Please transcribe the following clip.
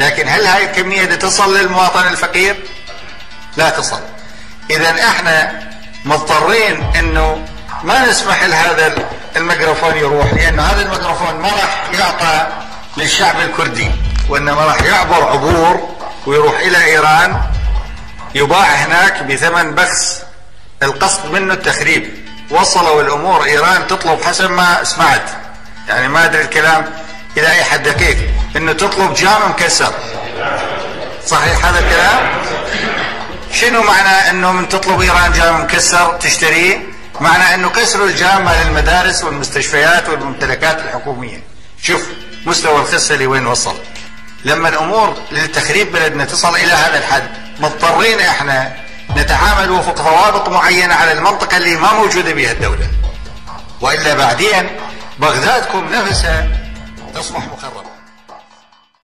لكن هل هاي الكمية دي تصل للمواطن الفقير؟ لا تصل. اذا إحنا مضطرين إنه ما نسمح لهذا الميكروفون يروح لأنه هذا الميكروفون ما راح يعطى للشعب الكردي وإنما راح يعبر عبور ويروح إلى إيران يباع هناك بثمن بخس. القصد منه التخريب. وصلوا الأمور إيران تطلب حسب ما سمعت. يعني ما أدري الكلام. إلى أي حد دقيق؟ إنه تطلب جام مكسر صحيح هذا الكلام؟ شنو معنى إنه من تطلب إيران جام مكسر تشتريه معنى إنه كسروا الجام مال المدارس والمستشفيات والممتلكات الحكومية. شوف مستوى الخسه لوين وصل. لما الأمور لتخريب بلدنا تصل إلى هذا الحد مضطرين إحنا نتعامل وفق ضوابط معينة على المنطقة اللي ما موجودة بها الدولة. وإلا بعدين بغدادكم نفسها تصبح مخربه